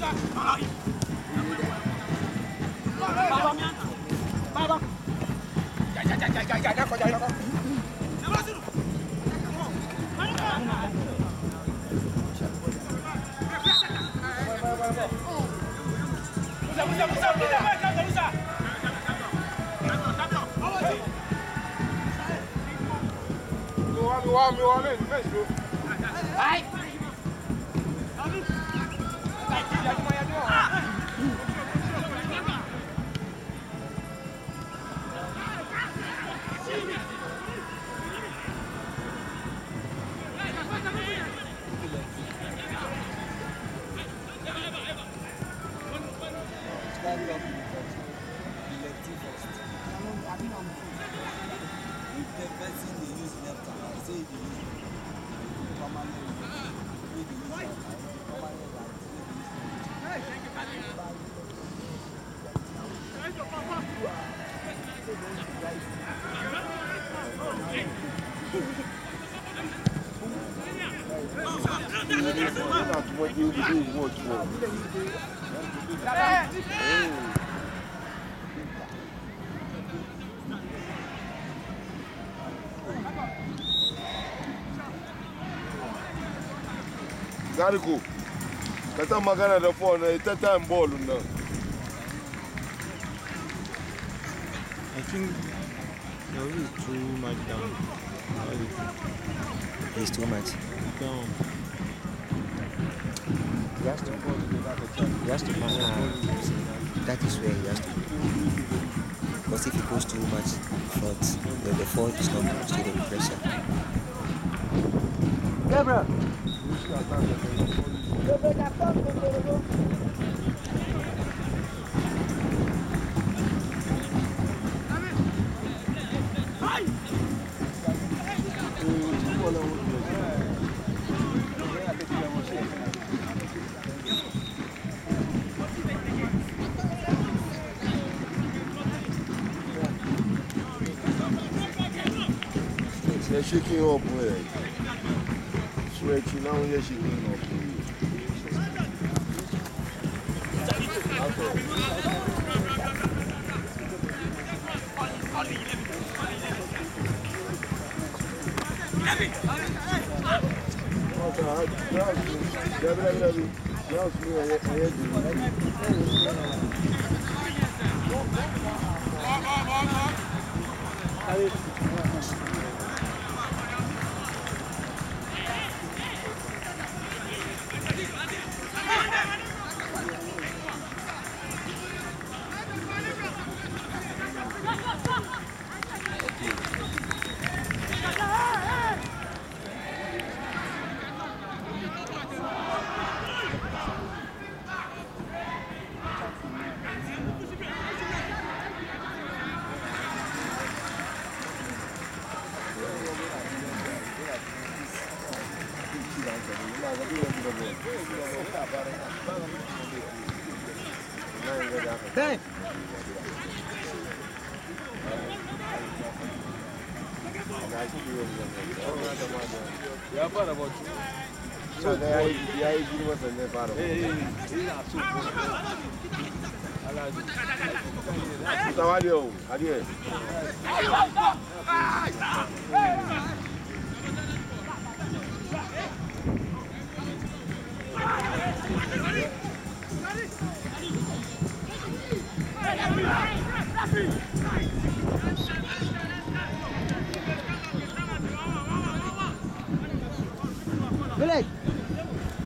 Vai! carry up the pot elective first if the person dey use left hand i say e dey use permanent right wey dey use right hand permanent right wey dey use left hand by the two are so don be right hand. Thank you. Gariko, ka ta magana da phone ita time ball nan. I think there will be too much down. How do? It's too much. Down. He has to He has to uh, That is where he has to Because if he goes too much front, then the fault is not going to stay the pressure. Gabriel. They're Yeşilkin yok buraya. Sürekli lan yeşilkin yok. Hadi. Vem! Ya tá para bak. Çok boy diye girmesen ne para. İyi iyi. İyi nasıl? Alaji. Tavalyo. Hadi. Hadi.